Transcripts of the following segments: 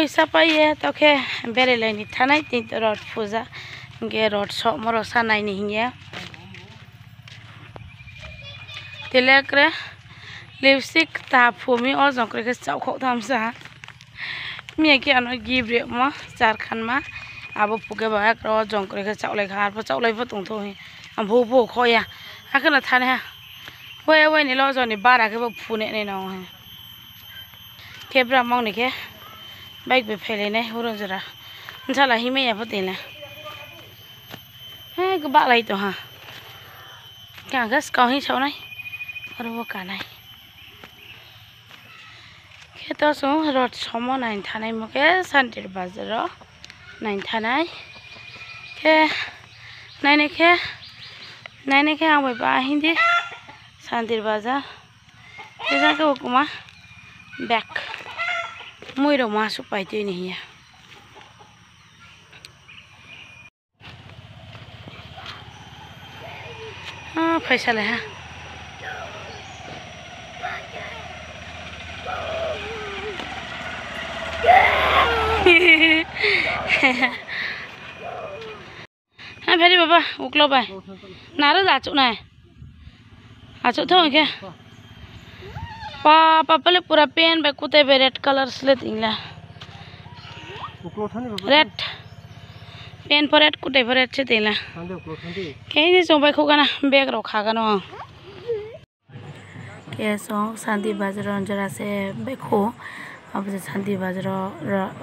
पैसा पाइए तखे बेरेलैनी थाना तीन रट पूजा गे रट सब मरसा नाइनिंगे तेलैक्रे लिपस्टिक फूमी और जंक्रे के चौखा मेके गिब्रेम चारखान अब पुगे बाग्रो जंक्रे के चावल खाप चावल दंग भू भू थाने वही वही लजनी बारा के फूने नौ खेब्रा मौने के bike be phele ne horo jara jala hime ya pote na ha ba lai to ha ka gas ka hi chau nai aro bo ka nai খেতে আসো রড সম নাইন থানায় মুখে সানটির বাজার নাইন থানায় খে নাইনে খে নাইনে খে আমি বাহি দিয়ে শান্তির বাজার এখানকে ওকুমা ব্যাক mui mà masuk bài tu này à ah sao lại ha. Ha ha ha phải phari baba uklo bai naro da chu nai a chu thong ke पापा पूरा पेन पे कुत्ते पे रेड कलर से लेती ना रेड पेन पर red कुत्ते पर रेड से लेती कहीं से सोमवार को गाना बैग रखा गाना हाँ क्या सॉन्ग सांदी बाजरा जरा से बैग हो अब जैसे सांदी बाजरा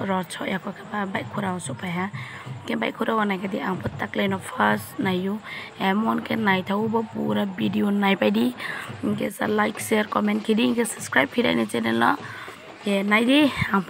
रोच या को क्या बैग करा है। बाइक खुरा वना के दि आं पत्ता क्लेन फर्स्ट नाइयो एमन के नाइ थाउ बो पूरा वीडियो नाइ पाइदी इनके सा लाइक शेयर कमेंट किदी इनके सब्सक्राइब फिराइ ने चैनल ये नाइ दि आं